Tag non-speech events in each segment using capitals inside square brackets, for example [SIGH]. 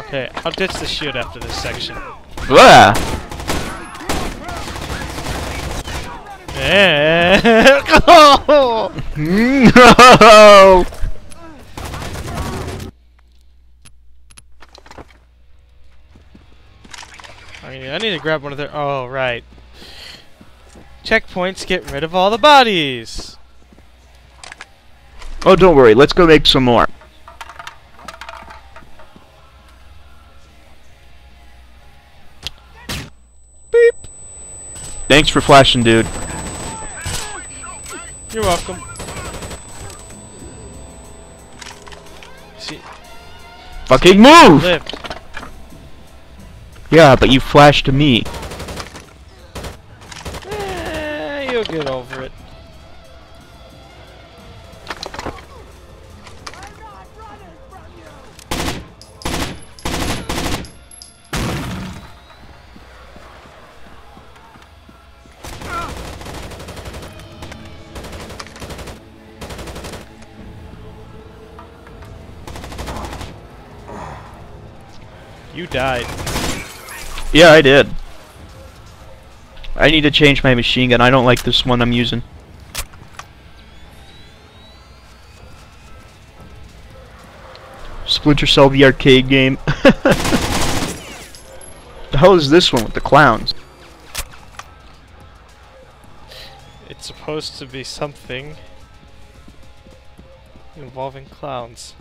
Okay, I'll ditch the shield after this section. Blah! Eh. oh! no! I mean, I need to grab one of their. Oh, right. Checkpoints get rid of all the bodies. Oh, don't worry. Let's go make some more. Thanks for flashing, dude. You're welcome. See, Fucking move! lived. Yeah, but you flashed to me. You died. Yeah, I did. I need to change my machine gun. I don't like this one I'm using. Splinter Cell the arcade game. [LAUGHS] the hell is this one with the clowns? It's supposed to be something involving clowns.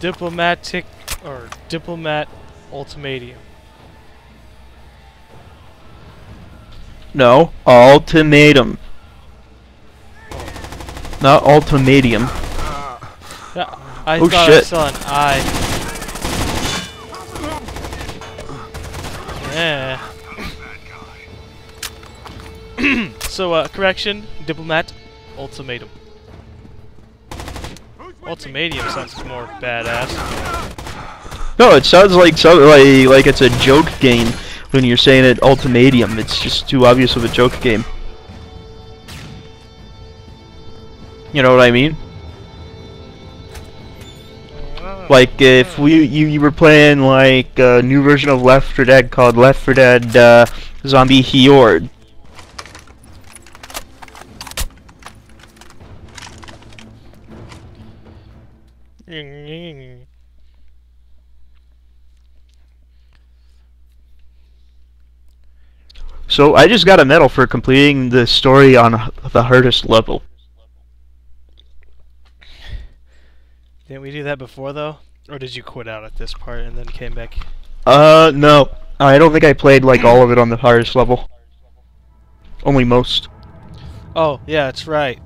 Diplomatic or diplomat ultimatum. No, ultimatum. Not ultimatum. Yeah, I Oh, thought I shit. saw an eye. Yeah. [CLEARS THROAT] so, uh, correction, diplomat, ultimatum. Ultimatum sounds more badass. No, it sounds like so like like it's a joke game when you're saying it ultimatum. It's just too obvious of a joke game. You know what I mean? Like if we you, you were playing like a new version of Left 4 Dead called Left 4 Dead uh, Zombie Horde. So I just got a medal for completing the story on the hardest level. Didn't we do that before, though? Or did you quit out at this part and then came back? Uh, no. I don't think I played like all of it on the hardest level. Only most. Oh, yeah, that's right.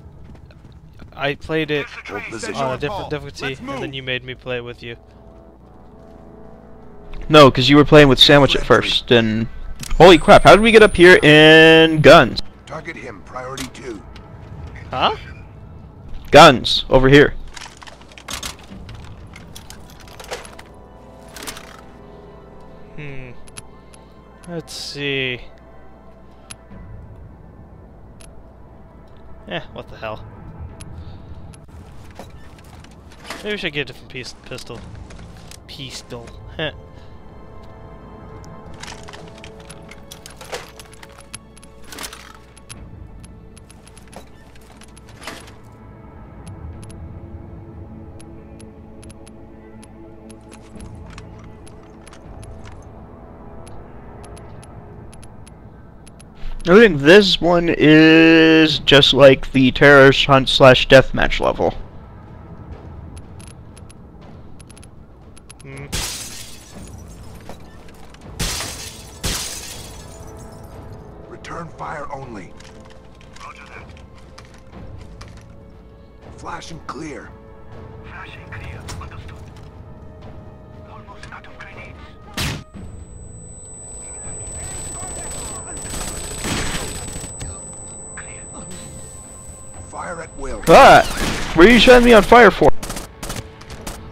I played it on a different difficulty, and then you made me play it with you. No, because you were playing with Sandwich at first, and... Holy crap, how did we get up here in guns? Target him. Priority two. Huh? Guns, over here. Hmm. Let's see. Eh, what the hell. Maybe we should get a different piece pistol. Pistol. Heh. I think this one is just like the terrorist hunt slash deathmatch level. Return fire only. Roger that. Flash and clear. Flashing clear. Understood. Almost out of grenades. Clear. Fire at will. Ah! What are you setting me on fire for?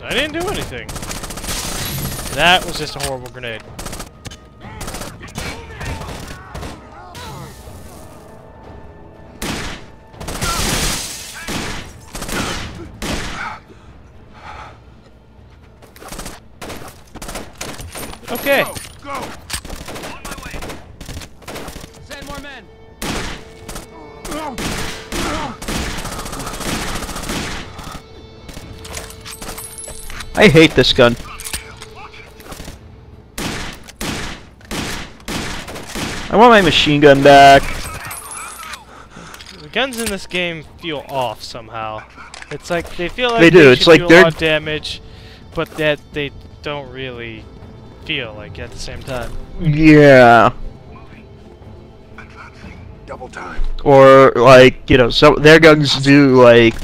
I I didn't do anything. That was just a horrible grenade. Okay. Go! Go! On my way. Send more men. I hate this gun. I want my machine gun back. The guns in this game feel off somehow. It's like they feel like They do, it's like do they're- damage, but that they don't really feel like at the same time. Yeah. Double time. Or like, you know, so their guns do like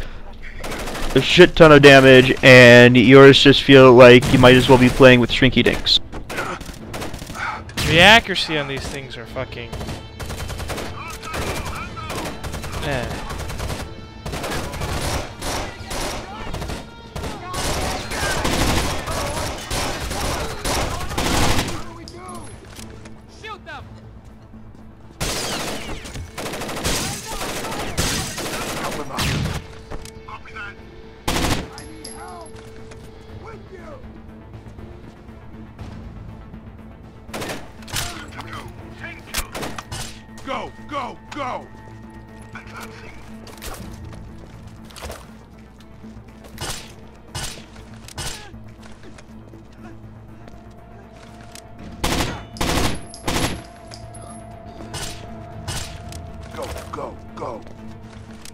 a shit ton of damage and yours just feel like you might as well be playing with Shrinky Dinks. [SIGHS] The accuracy on these things are fucking. Eh. Go! Go! Go! Advancing. Go! Go! Go!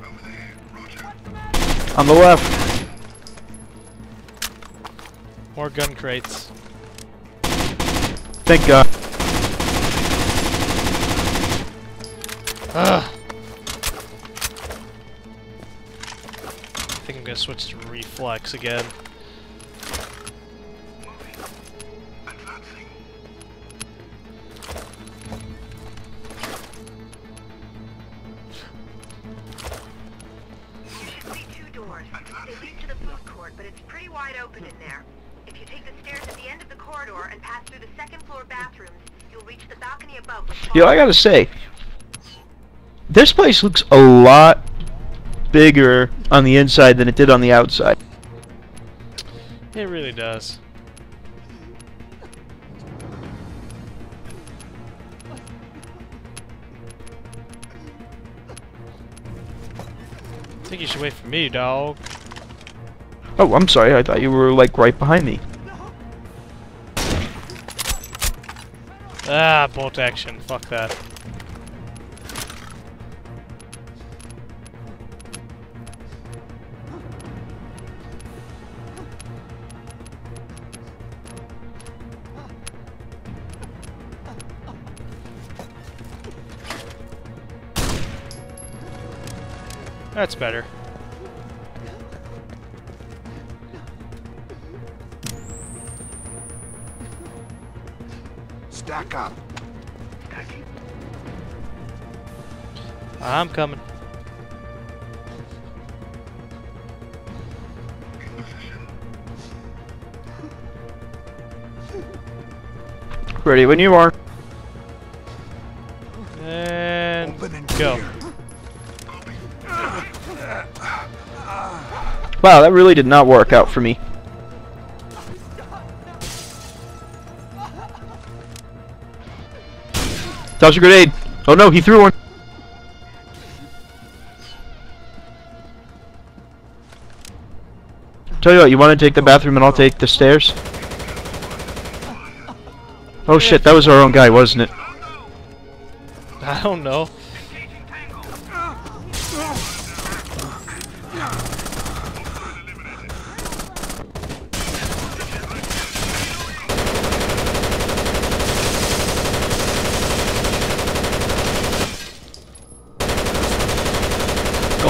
Over there. Roger. On the left. More gun crates. Thank God. Ugh. I think I'm gonna switch to reflex again. Advancing. You should see two doors. They lead to the food court, but it's pretty wide open in there. If you take the stairs at the end of the corridor and pass through the second floor bathrooms, you'll reach the balcony above with Yo, I gotta say, this place looks a lot bigger on the inside than it did on the outside. It really does. I think you should wait for me, dog. Oh, I'm sorry. I thought you were like right behind me. Ah, bolt action. Fuck that. That's better. Stack up. I'm coming. Ready when you are. Wow, that really did not work out for me. Toss a grenade. Oh no, he threw one. Tell you what, you want to take the bathroom and I'll take the stairs? Oh shit, that was our own guy, wasn't it? [LAUGHS] I don't know.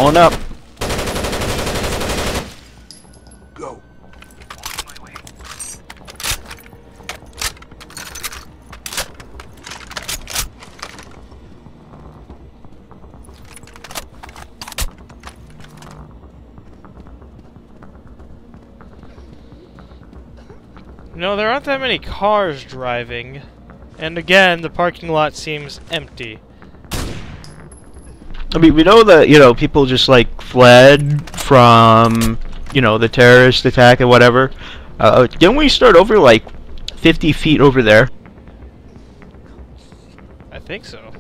Going up. Go. On my way. No, there aren't that many cars driving. And again, the parking lot seems empty. I mean, we know that you know people just like fled from you know the terrorist attack and whatever. Uh, didn't we start over like 50 feet over there? I think so.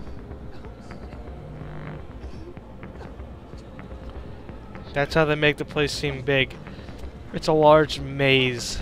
That's how they make the place seem big. It's a large maze.